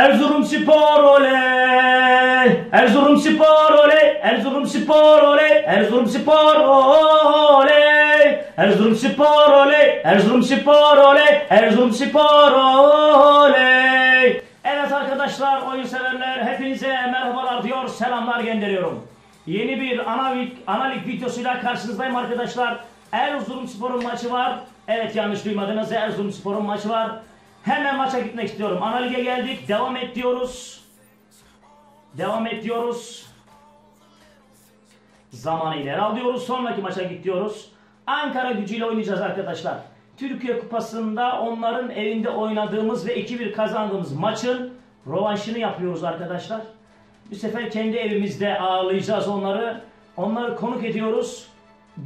Erzurum Spor oley! Erzurum Spor oley! Erzurum Spor oley! Erzurum Spor oley! Erzurum Spor oley! Erzurum Spor oley! Erzurum Spor oley! Evet arkadaşlar, oyun severler hepinize merhabalar diyor, selamlar gönderiyorum. Yeni bir analik, analik videosuyla karşınızdayım arkadaşlar. Erzurum Spor'un maçı var. Evet yanlış duymadınız, Erzurum Spor'un maçı var. Hemen maça gitmek istiyorum. Ana geldik. Devam et diyoruz. Devam et diyoruz. Zamanı ileri alıyoruz. Sonraki maça gidiyoruz. Ankara gücüyle oynayacağız arkadaşlar. Türkiye Kupası'nda onların evinde oynadığımız ve 2-1 kazandığımız maçın rovanşını yapıyoruz arkadaşlar. Bu sefer kendi evimizde ağırlayacağız onları. Onları konuk ediyoruz.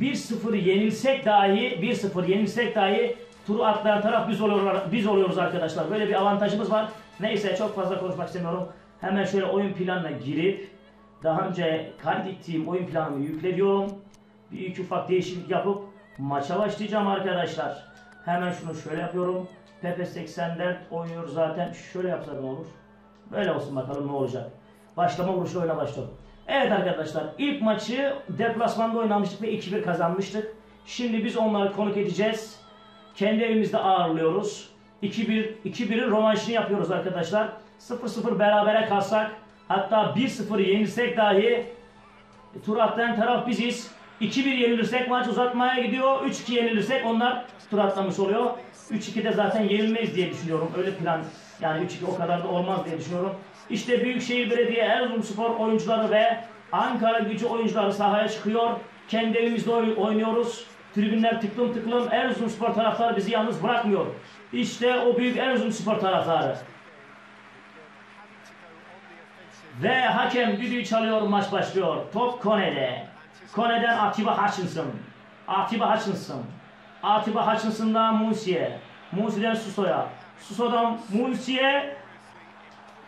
1-0 yenilsek dahi 1-0 yenilsek dahi turu atlayan taraf biz oluyoruz, biz oluyoruz arkadaşlar. Böyle bir avantajımız var. Neyse çok fazla konuşmak istemiyorum. Hemen şöyle oyun planına girip daha önce kaydettiğim oyun planımı yüklediyorum. Bir iki ufak değişiklik yapıp maça başlayacağım arkadaşlar. Hemen şunu şöyle yapıyorum. Pepe 84 oynuyor zaten. Şöyle yapsak ne olur? Böyle olsun bakalım ne olacak. Başlama vuruşu oyuna başlıyorum. Evet arkadaşlar ilk maçı deplasmanda oynamıştık ve 2-1 kazanmıştık. Şimdi biz onları konuk edeceğiz. Kendi evimizde ağırlıyoruz. 2-1 2-1'in rövanşını yapıyoruz arkadaşlar. 0-0 berabere kalsak hatta 1-0 yenilsek dahi e, tur atlayan taraf biziz. 2-1 yenilirsek maç uzatmaya gidiyor. 3-2 yenilirsek onlar tur atlamış oluyor. 3-2'de zaten yenilmeyiz diye düşünüyorum. Öyle plan yani 3-2 o kadar da olmaz diye düşünüyorum. İşte Büyükşehir Belediye Erzurumspor oyuncuları ve Ankara gücü oyuncuları sahaya çıkıyor. Kendi evimizde oynuyoruz. Tribünler tıklım tıklım. Erzurumspor taraftarı bizi yalnız bırakmıyor. İşte o büyük Erzurumspor taraftarı. Ve hakem düdüğü çalıyor maç başlıyor. Top Kone'de. Kone'den Atiba Hutchinson. Atiba Hutchinson. Atiba Hutchinson'dan Musi'ye. Musi'den Suso'ya. Suso'dan Musi'ye.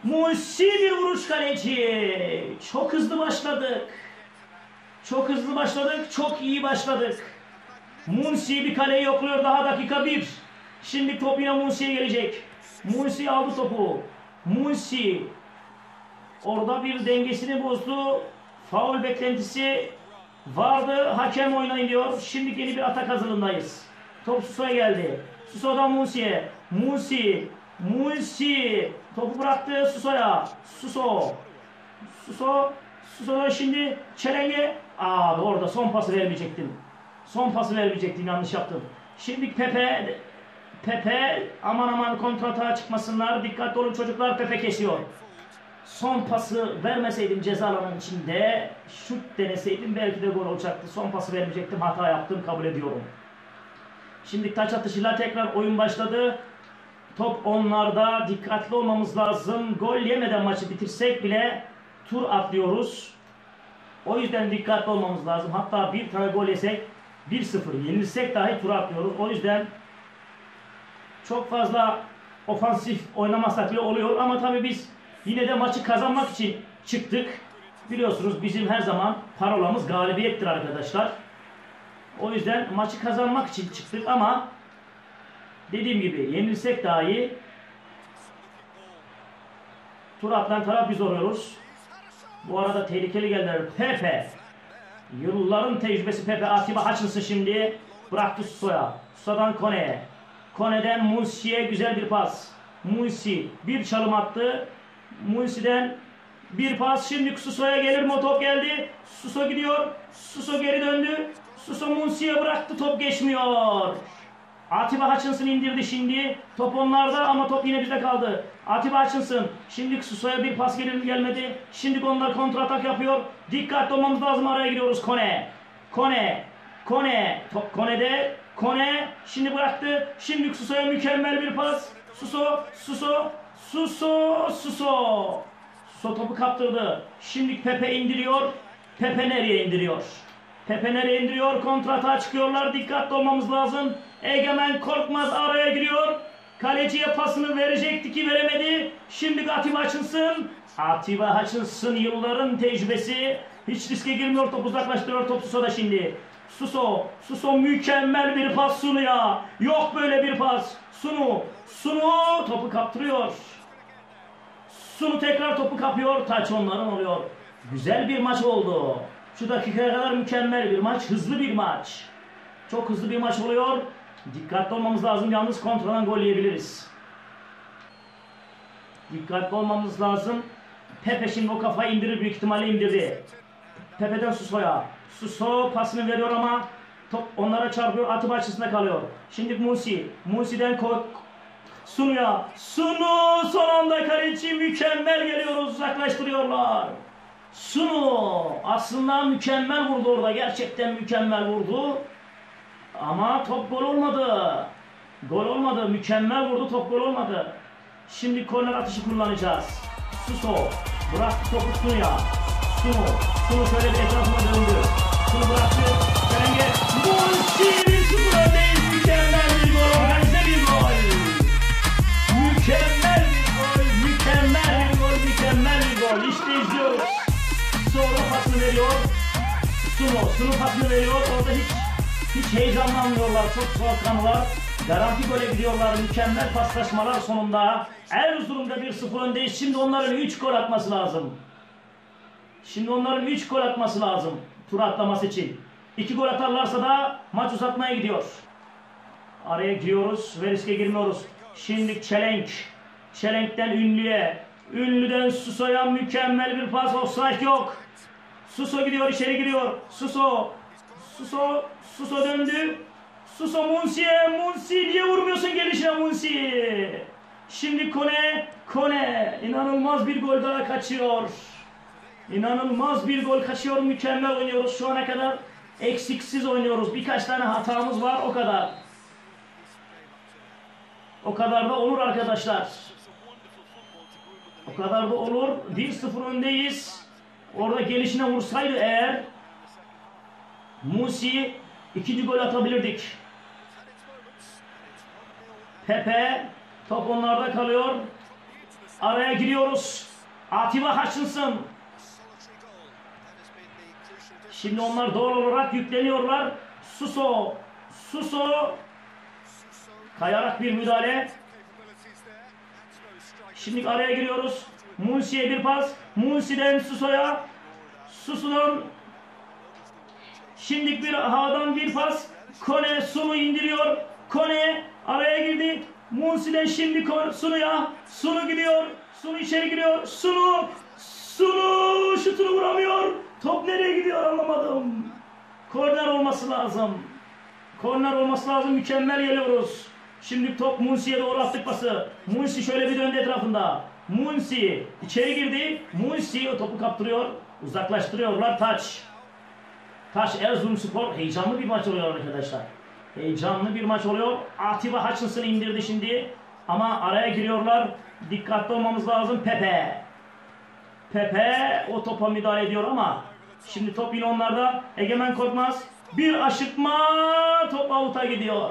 Musi bir vuruş kaleci. Çok hızlı başladık. Çok hızlı başladık. Çok iyi başladık. Munsi bir kaleyi yokluyor daha dakika bir. Şimdi top yine Munsi'ye gelecek. Munsi aldı topu. Munsi orada bir dengesini bozdu. Faul beklentisi vardı. Hakem oynayın diyor. Şimdi yeni bir atak hazırlığındayız. Top Suso'ya geldi. Suso'dan Munsi'ye. Munsi. Munsi. Topu bıraktı Suso'ya. Suso. Suso. Suso'dan şimdi Çelenge. Aa orada son pası vermeyecektim. Son pası vermeyecektim yanlış yaptım. Şimdi Pepe Pepe aman aman kontratağa çıkmasınlar. Dikkatli olun çocuklar Pepe kesiyor. Son pası vermeseydim ceza alanın içinde şut deneseydim belki de gol olacaktı. Son pası vermeyecektim. Hata yaptım kabul ediyorum. Şimdi taç atışıyla tekrar oyun başladı. Top onlarda. Dikkatli olmamız lazım. Gol yemeden maçı bitirsek bile tur atlıyoruz. O yüzden dikkatli olmamız lazım. Hatta bir tane gol yesek 1-0 yenilsek dahi tur atlıyoruz. O yüzden çok fazla ofansif oynamasak bile oluyor. Ama tabii biz yine de maçı kazanmak için çıktık. Biliyorsunuz bizim her zaman parolamız galibiyettir arkadaşlar. O yüzden maçı kazanmak için çıktık ama dediğim gibi yenilsek dahi tur atlayan taraf biz oluyoruz. Bu arada tehlikeli geldiler. Pepe. Yılların tecrübesi Pepe. Atiba Hutchinson şimdi. Bıraktı Suso'ya. Suso'dan Kone'ye. Kone'den Musi'ye güzel bir pas. Musi bir çalım attı. Musi'den bir pas. Şimdi Suso'ya gelir mi? O top geldi. Suso gidiyor. Suso geri döndü. Suso Musi'ye bıraktı. Top geçmiyor. Atiba Hutchinson indirdi şimdi. Top onlarda ama top yine bizde kaldı. Atiba Hutchinson. Şimdi Suso'ya bir pas gelir gelmedi. Şimdi onlar kontratak yapıyor. Dikkatli olmamız lazım. Araya giriyoruz. Kone. Kone. Kone. Top Kone'de. Kone. Şimdi bıraktı. Şimdi Suso'ya mükemmel bir pas. Suso. Suso. Suso. Suso. Suso topu kaptırdı. Şimdi Pepe indiriyor. Pepe nereye indiriyor? Pepe nereye indiriyor? Kontrata çıkıyorlar. Dikkatli olmamız lazım. Egemen Korkmaz araya giriyor. Kaleciye pasını verecekti ki veremedi. Şimdi Atiba Hutchinson. Atiba Hutchinson yılların tecrübesi. Hiç riske girmiyor. Top uzaklaştırıyor. Top Suso'da şimdi. Suso. Suso mükemmel bir pas sunuyor. Yok böyle bir pas. Sunu. Sunu topu kaptırıyor. Sunu tekrar topu kapıyor. Taç onların oluyor. Güzel bir maç oldu. Şu dakikaya kadar mükemmel bir maç. Hızlı bir maç. Çok hızlı bir maç oluyor. Dikkatli olmamız lazım. Yalnız kontrolden gol yiyebiliriz. Dikkatli olmamız lazım. Pepe şimdi o kafayı indirir. Büyük ihtimalle indirdi. Pepe'den Suso'ya. Suso pasını veriyor ama top onlara çarpıyor. Atı açısında kalıyor. Şimdi Musi. Musi'den ko Sunu'ya. Sunu son anda kaleci mükemmel geliyor. Uzaklaştırıyorlar. Sunu aslında mükemmel vurdu orada. Gerçekten mükemmel vurdu. Ama top gol olmadı. Gol olmadı. Mükemmel vurdu. Top gol olmadı. Şimdi korner atışı kullanacağız. Suso. Bıraktı topu Sunu'ya. Sunu. Sunu şöyle bir etrafına döndü. Sunu bıraktı. Musi bir sıfır öndeyiz. Mükemmel bir gol. Organize bir gol. Mükemmel bir gol. Mükemmel bir gol. Mükemmel bir gol. İşte izliyoruz. Sonra pasını veriyor. Sunu. Sunu pasını veriyor. Orada hiç hiç heyecanlanmıyorlar. Çok soğukkanlılar. Garanti gole gidiyorlar. Mükemmel paslaşmalar sonunda. Erzurum'da 1-0 öndeyiz. Şimdi onların 3 gol atması lazım. Şimdi onların 3 gol atması lazım. Tur atlaması için. 2 gol atarlarsa da maç uzatmaya gidiyor. Araya giriyoruz ve riske girmiyoruz. Şimdi Çelenk. Çelenk'ten Ünlü'ye. Ünlü'den Suso'ya mükemmel bir pas. Offside yok. Suso gidiyor içeri giriyor. Suso. Suso. Suso döndü. Suso Munsi'ye. Munsi niye vurmuyorsun gelişine Munsi? Şimdi Kone. Kone. inanılmaz bir gol daha kaçıyor. İnanılmaz bir gol kaçıyor. Mükemmel oynuyoruz şu ana kadar. Eksiksiz oynuyoruz. Birkaç tane hatamız var o kadar. O kadar da olur arkadaşlar. O kadar da olur. 1-0 öndeyiz. Orada gelişine vursaydı eğer Musi ikinci gol atabilirdik. Pepe top onlarda kalıyor. Araya giriyoruz. Atiba Hutchinson. Şimdi onlar doğal olarak yükleniyorlar. Suso. Suso. Kayarak bir müdahale. Şimdi araya giriyoruz. Munsi'ye bir pas. Munsi'den Suso'ya. Susu'dan Şimdi bir havadan bir pas. Kone Sunu indiriyor. Kone araya girdi. Munsi'den şimdi Kone- Sunu'ya. Sunu gidiyor. Sunu içeri giriyor. Sunu. Sunu şutunu vuramıyor. Top nereye gidiyor anlamadım. Korner olması lazım. Korner olması lazım. Mükemmel geliyoruz. Şimdi top Munsi'ye doğru attık pası. Munsi şöyle bir döndü etrafında. Munsi içeri girdi. Munsi o topu kaptırıyor. Uzaklaştırıyorlar. Taç. Taş Erzurumspor heyecanlı bir maç oluyor arkadaşlar. Heyecanlı bir maç oluyor. Atiba Hutchinson indirdi şimdi. Ama araya giriyorlar. Dikkatli olmamız lazım. Pepe. Pepe o topa müdahale ediyor ama şimdi top yine onlarda. Egemen Korkmaz. Bir aşıkma top avuta gidiyor.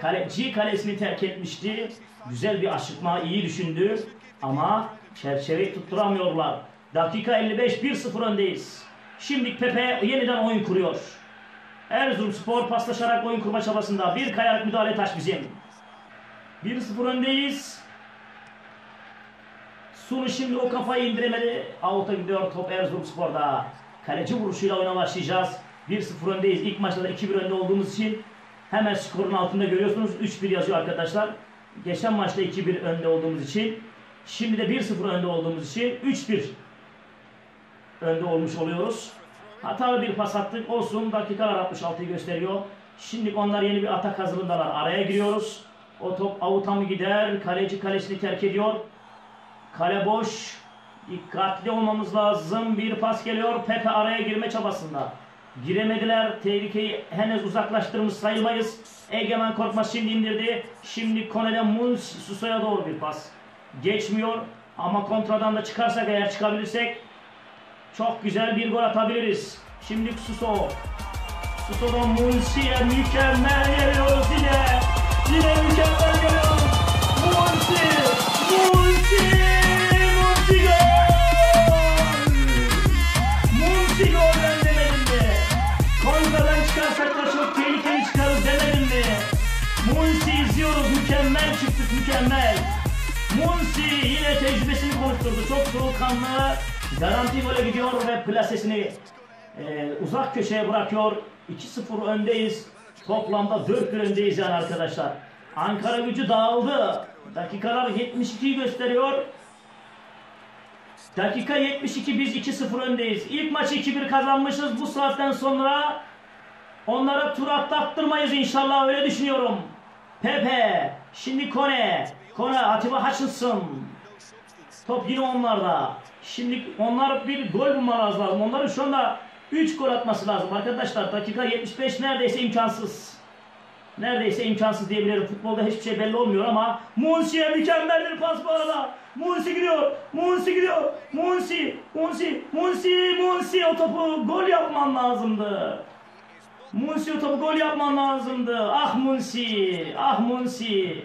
Kaleci kalesini terk etmişti. Güzel bir aşıkma iyi düşündü. Ama çerçeveyi tutturamıyorlar. Dakika 55 1-0 öndeyiz. Şimdi Pepe yeniden oyun kuruyor. Erzurumspor paslaşarak oyun kurma çabasında. Bir kayarak müdahale taş bizim. 1-0 öndeyiz. Sunu şimdi o kafayı indiremedi. Out'a gidiyor top Erzurumspor'da. Kaleci vuruşuyla oyuna başlayacağız. 1-0 öndeyiz. İlk maçta da 2-1 önde olduğumuz için hemen skorun altında görüyorsunuz. 3-1 yazıyor arkadaşlar. Geçen maçta 2-1 önde olduğumuz için. Şimdi de 1-0 önde olduğumuz için 3-1 önde olmuş oluyoruz. Hatalı bir pas attık. Olsun dakikalar 66'yı gösteriyor. Şimdi onlar yeni bir atak hazırlığındalar. Araya giriyoruz. O top avuta mı gider? Kaleci kalesini terk ediyor. Kale boş. Dikkatli olmamız lazım. Bir pas geliyor. Pepe araya girme çabasında. Giremediler. Tehlikeyi henüz uzaklaştırmış sayılmayız. Egemen Korkmaz şimdi indirdi. Şimdi Kone'den Muns Suso'ya doğru bir pas. Geçmiyor. Ama kontradan da çıkarsak eğer çıkabilirsek çok güzel bir gol atabiliriz. Şimdi Suso. Suso'dan Munsi'ye mükemmel geliyoruz yine. Yine mükemmel geliyoruz. Munsi. Munsi. Munsi gol. Munsi gol ben demedim mi? Kontradan çıkarsak da çok tehlikeli çıkarız demedim mi? Munsi izliyoruz. Mükemmel çıktık mükemmel. Munsi yine tecrübesini konuşturdu. Çok soğukkanlı. Garanti gole gidiyor ve plasesini e, uzak köşeye bırakıyor. 2-0 öndeyiz. Toplamda 4 öndeyiz yani arkadaşlar. Ankara gücü dağıldı. Dakikalar 72'yi gösteriyor. Dakika 72 biz 2-0 öndeyiz. İlk maçı 2-1 kazanmışız. Bu saatten sonra onlara tur atlattırmayız inşallah öyle düşünüyorum. Pepe, şimdi Kone, Kone, Atiba Hutchinson. Top yine onlarda. Şimdi onlar bir gol bulmaları lazım. Onların şu anda 3 gol atması lazım arkadaşlar. Dakika 75 neredeyse imkansız. Neredeyse imkansız diyebilirim. Futbolda hiçbir şey belli olmuyor ama Munsi'ye mükemmel bir pas bu arada. Munsi gidiyor. Munsi gidiyor. Munsi, Munsi, Munsi, Munsi o topu gol yapman lazımdı. Munsi o topu gol yapman lazımdı. Ah Munsi, ah Munsi.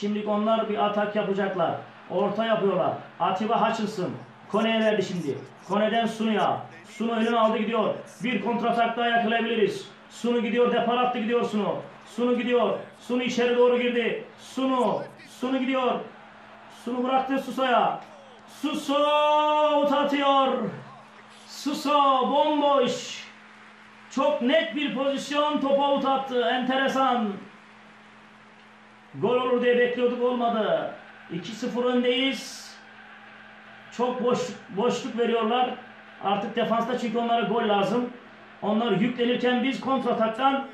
Şimdi onlar bir atak yapacaklar. Orta yapıyorlar. Atiba Hutchinson. Kone'ye verdi şimdi. Kone'den Sunu'ya. Sunu önüne aldı gidiyor. Bir kontratak daha yakalayabiliriz. Sunu gidiyor. Depar attı gidiyor Sunu. Sunu gidiyor. Sunu içeri doğru girdi. Sunu. Sunu gidiyor. Sunu bıraktı Susa'ya. Suso out atıyor. Suso bomboş. Çok net bir pozisyon topa out attı. Enteresan. Gol olur diye bekliyorduk olmadı. 2-0 öndeyiz. Çok boş boşluk veriyorlar. Artık defansta çünkü onlara gol lazım. Onlar yüklenirken biz kontrataktan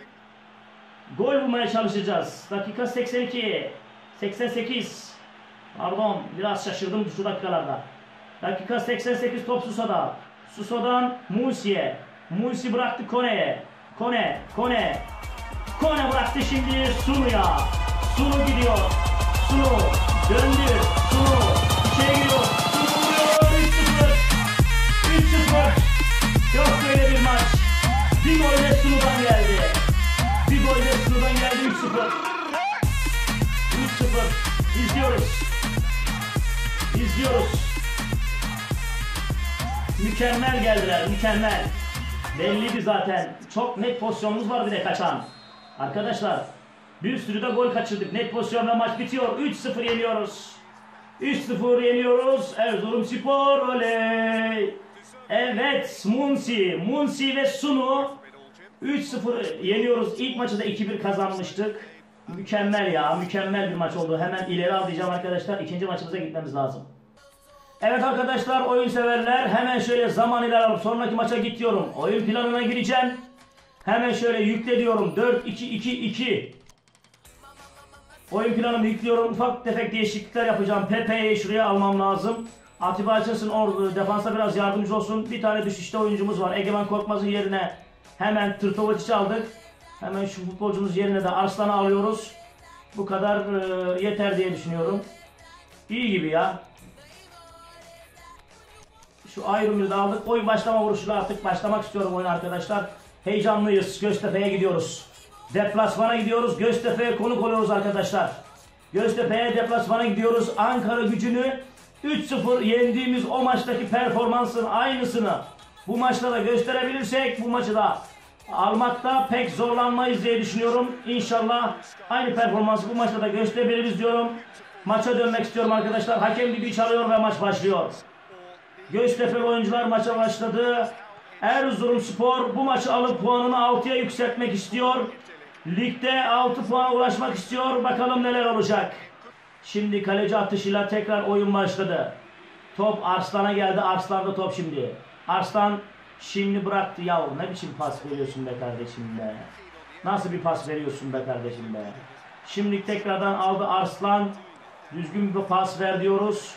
gol bulmaya çalışacağız. Dakika 82. 88. Pardon biraz şaşırdım şu dakikalarda. Dakika 88 top Susa'da. Susa'dan Musi'ye. Musi bıraktı Kone'ye. Kone, Kone. Kone bıraktı şimdi Sunu'ya. Sunu gidiyor. Sunu döndü. Sunu içeri giriyor. Sunu vuruyor. 3-0. 3-0. Yok böyle bir maç. Bir gol de Sunu'dan geldi. Bir gol de Sunu'dan geldi 3-0. 3-0. İzliyoruz. İzliyoruz. Mükemmel geldiler. Mükemmel. Belliydi zaten. Çok net pozisyonumuz var bir de kaçan. Arkadaşlar bir sürü de gol kaçırdık. Net pozisyonla maç bitiyor. 3-0 yeniyoruz. 3-0 yeniyoruz. Erzurum Spor oley. Evet Munsi. Munsi ve Sunu 3-0 yeniyoruz. İlk maçı da 2-1 kazanmıştık. Mükemmel ya. Mükemmel bir maç oldu. Hemen ileri alacağım arkadaşlar. İkinci maçımıza gitmemiz lazım. Evet arkadaşlar oyun severler hemen şöyle zaman ilerleyelim. Sonraki maça gidiyorum. Oyun planına gireceğim. Hemen şöyle yükle diyorum. 4-2-2-2. Oyun planımı yüklüyorum. Ufak tefek değişiklikler yapacağım. Pepe'yi şuraya almam lazım. Atiba Açılsın orada defansa biraz yardımcı olsun. Bir tane düşüşte oyuncumuz var. Egemen Korkmaz'ın yerine hemen Tırtovacic'i aldık. Hemen şu futbolcumuz yerine de Arslan'ı alıyoruz. Bu kadar e, yeter diye düşünüyorum. İyi gibi ya. Şu ayrımı da aldık. Oyun başlama vuruşuyla artık başlamak istiyorum oyun arkadaşlar. Heyecanlıyız. Göztepe'ye gidiyoruz. Deplasmana gidiyoruz. Göztepe'ye konuk oluyoruz arkadaşlar. Göztepe'ye deplasmana gidiyoruz. Ankara gücünü 3-0 yendiğimiz o maçtaki performansın aynısını bu maçta da gösterebilirsek bu maçı da almakta pek zorlanmayız diye düşünüyorum. İnşallah aynı performansı bu maçta da gösterebiliriz diyorum. Maça dönmek istiyorum arkadaşlar. Hakem düdüğü çalıyor ve maç başlıyor. Göztepe'li oyuncular maça başladı. Erzurum Spor bu maçı alıp puanını 6'ya yükseltmek istiyor. Ligde 6 puana ulaşmak istiyor. Bakalım neler olacak. Şimdi kaleci atışıyla tekrar oyun başladı. Top Arslan'a geldi. Arslan'da top şimdi. Arslan şimdi bıraktı. Ya ne biçim pas veriyorsun be kardeşim be. Nasıl bir pas veriyorsun be kardeşim be. Şimdi tekrardan aldı Arslan. Düzgün bir pas ver diyoruz.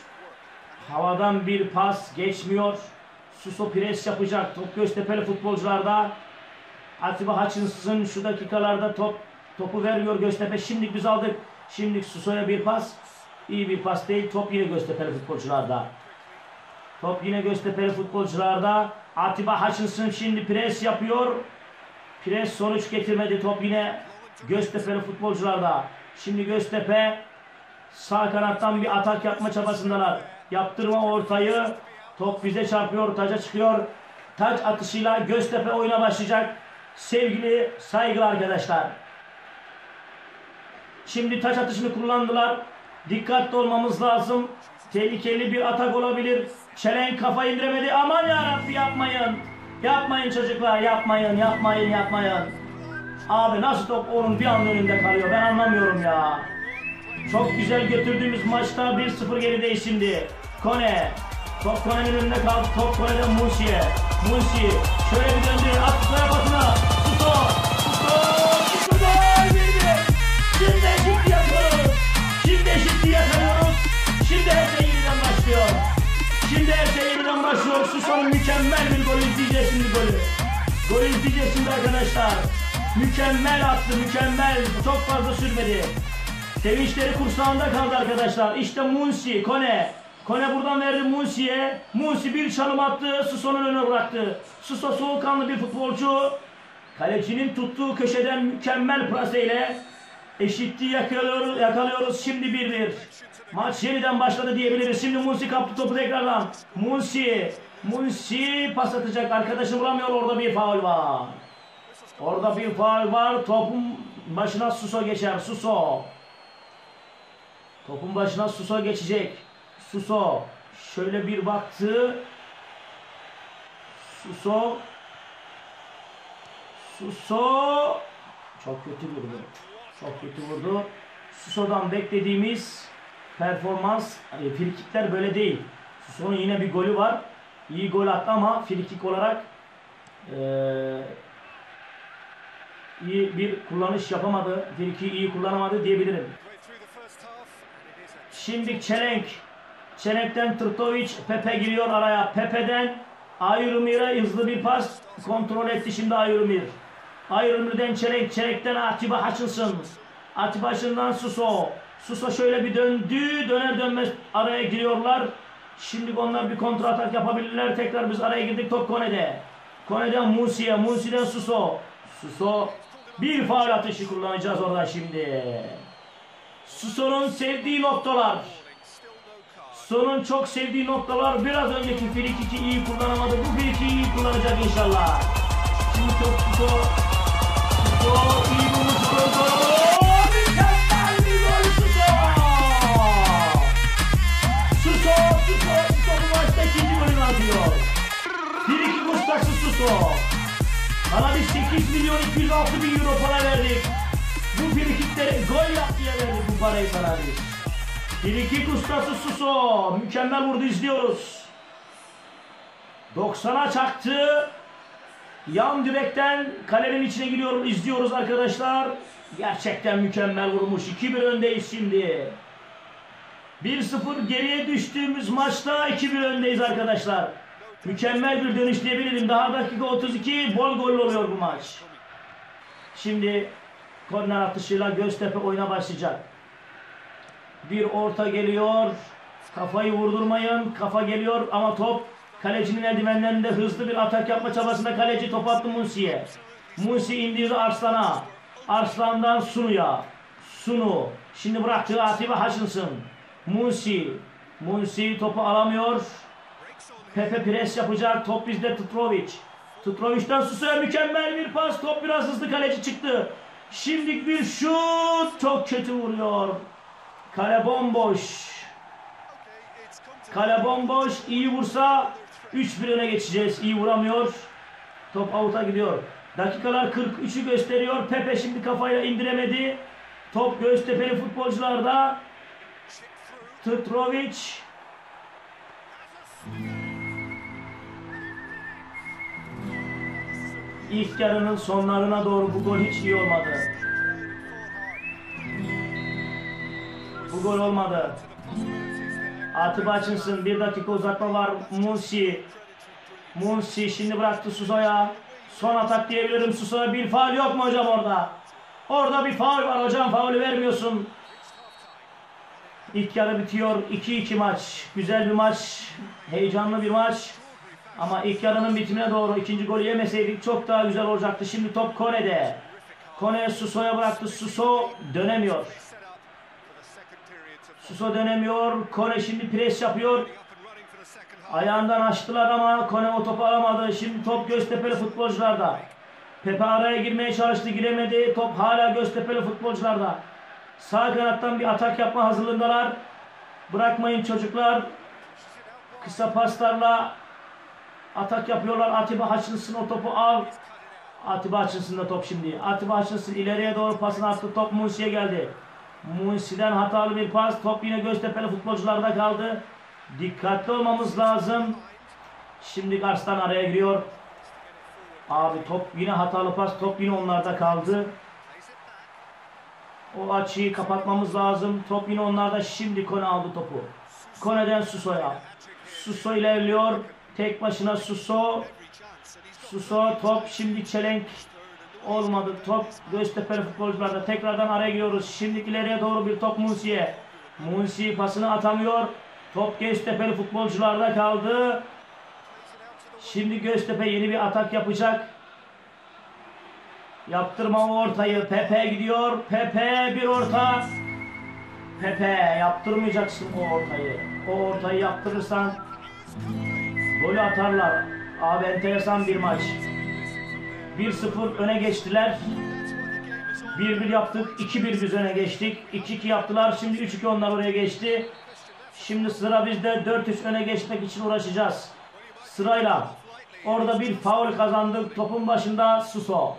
Havadan bir pas geçmiyor. Suso pres yapacak. Top Göztepe'li futbolcularda. Atiba Hutchinson şu dakikalarda top topu vermiyor Göztepe. Şimdi biz aldık. Şimdi Suso'ya bir pas. İyi bir pas değil. Top yine Göztepe'li futbolcularda. Top yine Göztepe'li futbolcularda. Atiba Hutchinson şimdi pres yapıyor. Pres sonuç getirmedi. Top yine Göztepe'li futbolcularda. Şimdi Göztepe sağ kanattan bir atak yapma çabasındalar. Yaptırma ortayı. Top bize çarpıyor. Taca çıkıyor. Taç atışıyla Göztepe oyuna başlayacak. Sevgili saygılı arkadaşlar. Şimdi taç atışını kullandılar. Dikkatli olmamız lazım. Tehlikeli bir atak olabilir. Çelenk kafa indiremedi. Aman yarabbi yapmayın. Yapmayın çocuklar yapmayın yapmayın yapmayın. Abi nasıl top onun bir anda önünde kalıyor ben anlamıyorum ya. Çok güzel götürdüğümüz maçta 1-0 gerideyiz şimdi. Kone. Top Kone'nin önünde kaldı. Top Kone'den Musi'ye. Musi. Şöyle bir döndürüyor. At yapasına. Tuto. Tuto. Tuto. Şimdi eşitliği yapıyoruz. Şimdi eşitliği yakalıyoruz. Şimdi her şey başlıyor. Şimdi her şey başlıyor. Suso'nun mükemmel bir gol izleyeceğiz şimdi golü. Gol izleyeceğiz şimdi arkadaşlar. Mükemmel attı, mükemmel. Çok fazla sürmedi. Sevinçleri kursağında kaldı arkadaşlar. İşte Munsi, Kone. Kone buradan verdi Munsi'ye. Munsi bir çalım attı. Suso'nun önüne bıraktı. Suso soğukkanlı bir futbolcu. Kalecinin tuttuğu köşeden mükemmel plaseyle eşitliği yakalıyoruz. yakalıyoruz. Şimdi 1-1. Maç yeniden başladı diyebiliriz. Şimdi Munsi kaptı topu tekrardan. Munsi. Munsi pas atacak. Arkadaşı bulamıyor. Orada bir faul var. Orada bir faul var. Topun başına Suso geçer. Suso. Topun başına Suso geçecek. Suso şöyle bir baktı. Suso Suso çok kötü vurdu. Çok kötü vurdu. Suso'dan beklediğimiz performans e, frikikler böyle değil. Suso'nun yine bir golü var. İyi gol attı ama frikik olarak e, iyi bir kullanış yapamadı. Frikiyi iyi kullanamadı diyebilirim. Şimdi Çelenk. Çelenk'ten Tırtovic. Pepe giriyor araya. Pepe'den Ayrumir'e hızlı bir pas. Kontrol etti şimdi Ayrumir. Ayrumir'den Çelenk. Çelenk'ten Atiba Hutchinson. Atiba Hutchinson'dan Suso. Suso şöyle bir döndü. Döner dönmez araya giriyorlar. Şimdi onlar bir kontra atak yapabilirler. Tekrar biz araya girdik. Top Kone'de. Kone'den Musi'ye. Musi'den Suso. Suso bir faul atışı kullanacağız orada şimdi. Suso'nun sevdiği noktalar. Suso'nun çok sevdiği noktalar biraz önceki frikiki iyi kullanamadı. Bu frikiyi iyi kullanacak inşallah. Şimdi top Suso. Suso iyi bulmuş golü. Mükemmel bir gol Suso. Suso, Suso, Suso bu maçta ikinci golünü atıyor. Frikik ustası Suso. Bana biz 8 milyon 206 bin euro para verdik. Bu frikikleri gol yap diye verdik bu parayı sana biz. Frikik ustası Suso. Mükemmel vurdu izliyoruz. 90'a çaktı. Yan direkten kalenin içine giriyor izliyoruz arkadaşlar. Gerçekten mükemmel vurmuş. 2-1 öndeyiz şimdi. 1-0 geriye düştüğümüz maçta 2-1 öndeyiz arkadaşlar. Mükemmel bir dönüş diyebilirim. Daha dakika 32 bol gol oluyor bu maç. Şimdi korner atışıyla Göztepe oyuna başlayacak. Bir orta geliyor. Kafayı vurdurmayın. Kafa geliyor ama top kalecinin eldivenlerinde hızlı bir atak yapma çabasında kaleci top attı Musi'ye. Musi indirdi Arslan'a. Arslan'dan Sunu'ya. Sunu. Şimdi bıraktığı Atiba Hutchinson. Musi. Musi topu alamıyor. Pepe pres yapacak. Top bizde Tutrovic. Tutrovic'den Susu'ya mükemmel bir pas. Top biraz hızlı kaleci çıktı. Şimdi bir şut. Çok kötü vuruyor. Kale bomboş. Kale bomboş. İyi vursa 3-1 öne geçeceğiz. İyi vuramıyor. Top avuta gidiyor. Dakikalar 43'ü gösteriyor. Pepe şimdi kafayla indiremedi. Top Göztepe'li futbolcularda. Tutrovic. İlk yarının sonlarına doğru bu gol hiç iyi olmadı. Gol olmadı. Atıp açınsın. Bir dakika uzatma var. Munsi. Munsi şimdi bıraktı Suso'ya. Son atak diyebilirim. Suso'ya bir faul yok mu hocam orada? Orada bir faul var hocam. Faulü vermiyorsun. İlk yarı bitiyor. 2-2 maç. Güzel bir maç. Heyecanlı bir maç. Ama ilk yarının bitimine doğru ikinci golü yemeseydik çok daha güzel olacaktı. Şimdi top Kone'de. Kone Suso'ya bıraktı. Suso dönemiyor. Suso dönemiyor. Kone şimdi pres yapıyor. Ayağından açtılar ama Kone o topu alamadı. Şimdi top Göztepe'li futbolcularda. Pepe araya girmeye çalıştı giremedi. Top hala Göztepe'li futbolcularda. Sağ kanattan bir atak yapma hazırlığındalar. Bırakmayın çocuklar. Kısa paslarla atak yapıyorlar. Atiba Hutchinson o topu al. Atiba Hutchinson'da top şimdi. Atiba Hutchinson ileriye doğru pasını attı. Top Munsi'ye geldi. Munsi'den hatalı bir pas. Top yine Göztepe'li futbolcularda kaldı. Dikkatli olmamız lazım. Şimdi Arslan araya giriyor. Abi top yine hatalı pas. Top yine onlarda kaldı. O açıyı kapatmamız lazım. Top yine onlarda. Şimdi Kone aldı topu. Kone'den Suso'ya. Suso ilerliyor. Tek başına Suso. Suso top şimdi çelenk olmadı. Top Göztepe'li futbolcularda. Tekrardan araya giriyoruz. Şimdi ileriye doğru bir top Munsi'ye. Munsi pasını atamıyor. Top Göztepe'li futbolcularda kaldı. Şimdi Göztepe yeni bir atak yapacak. Yaptırma ortayı. Pepe gidiyor. Pepe bir orta. Pepe yaptırmayacaksın o ortayı. O ortayı yaptırırsan golü atarlar. Abi enteresan bir maç. 1-0 öne geçtiler. 1-1 yaptık. 2-1 biz öne geçtik. 2-2 yaptılar. Şimdi 3-2 onlar oraya geçti. Şimdi sıra bizde 4-3 öne geçmek için uğraşacağız. Sırayla. Orada bir faul kazandık. Topun başında Suso.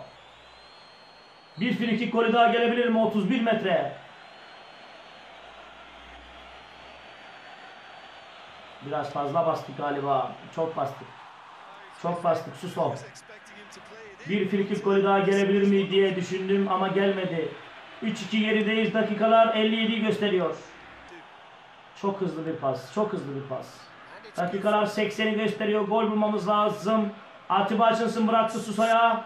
Bir frikik golü daha gelebilir mi? 31 metre. Biraz fazla bastık galiba. Çok bastık. Çok bastık. Suso. Bir frikik golü daha gelebilir mi diye düşündüm ama gelmedi. 3-2 gerideyiz. Dakikalar 57'yi gösteriyor. Çok hızlı bir pas. Çok hızlı bir pas. Dakikalar 80'i gösteriyor. Gol bulmamız lazım. Atiba açılsın bıraktı Suso'ya.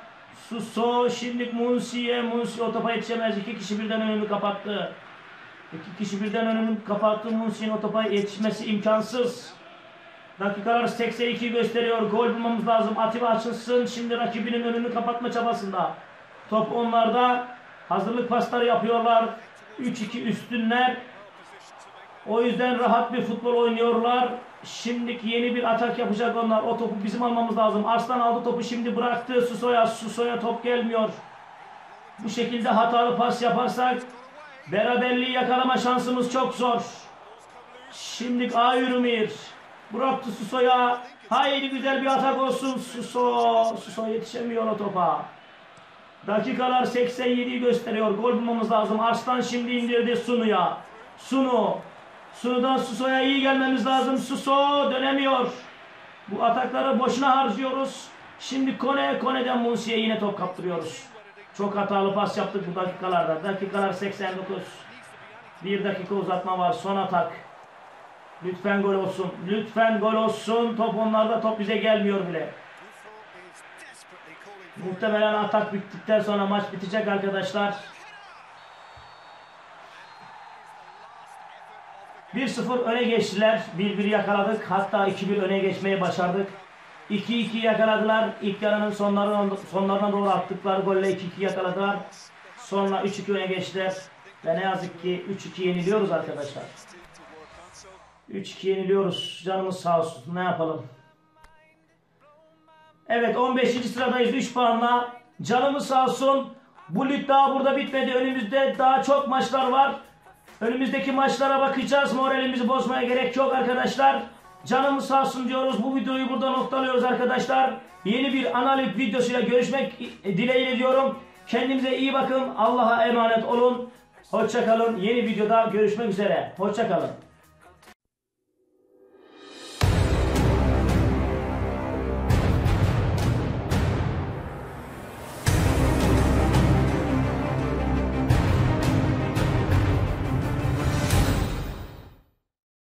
Suso şimdi Munsi'ye. Munsi o topa yetişemez. İki kişi birden önünü kapattı. İki kişi birden önünü kapattı. Munsi'nin o topa yetişmesi imkansız. Dakikalar 82 gösteriyor. Gol bulmamız lazım. Atiba açılsın. Şimdi rakibinin önünü kapatma çabasında. Top onlarda. Hazırlık pasları yapıyorlar. 3-2 üstünler. O yüzden rahat bir futbol oynuyorlar. Şimdiki yeni bir atak yapacak onlar. O topu bizim almamız lazım. Arslan aldı topu şimdi bıraktı. Suso'ya. Suso'ya top gelmiyor. Bu şekilde hatalı pas yaparsak beraberliği yakalama şansımız çok zor. Şimdi Ayurumir. Bıraktı Suso'ya. Haydi güzel bir atak olsun. Suso. Suso yetişemiyor o topa. Dakikalar 87'yi gösteriyor. Gol bulmamız lazım. Arslan şimdi indirdi Sunu'ya. Sunu. Sunu'dan Suso'ya iyi gelmemiz lazım. Suso dönemiyor. Bu atakları boşuna harcıyoruz. Şimdi Kone, Kone'den Munsi'ye yine top kaptırıyoruz. Çok hatalı pas yaptık bu dakikalarda. Dakikalar 89. Bir dakika uzatma var. Son atak. Lütfen gol olsun. Lütfen gol olsun. Top onlarda. Top bize gelmiyor bile. Muhtemelen atak bittikten sonra maç bitecek arkadaşlar. 1-0 öne geçtiler. 1-1 yakaladık. Hatta 2-1 öne geçmeyi başardık. 2-2 yakaladılar. İlk yarının sonlarına, sonlarına doğru attıkları golle 2-2 yakaladılar. Sonra 3-2 öne geçtiler. Ve ne yazık ki 3-2 yeniliyoruz arkadaşlar. 3-2 yeniliyoruz. Canımız sağ olsun. Ne yapalım? Evet 15. sıradayız 3 puanla. Canımız sağ olsun. Bu lig daha burada bitmedi. Önümüzde daha çok maçlar var. Önümüzdeki maçlara bakacağız. Moralimizi bozmaya gerek yok arkadaşlar. Canımız sağ olsun diyoruz. Bu videoyu burada noktalıyoruz arkadaşlar. Yeni bir analiz videosuyla görüşmek dileğiyle diyorum. Kendinize iyi bakın. Allah'a emanet olun. Hoşçakalın. Yeni videoda görüşmek üzere. Hoşçakalın.